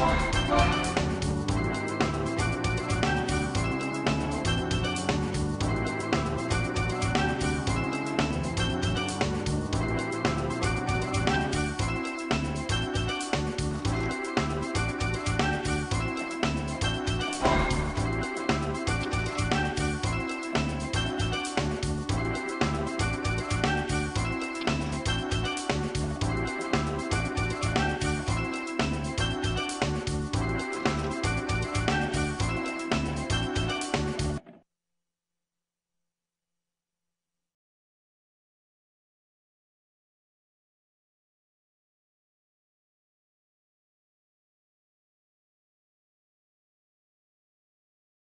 Música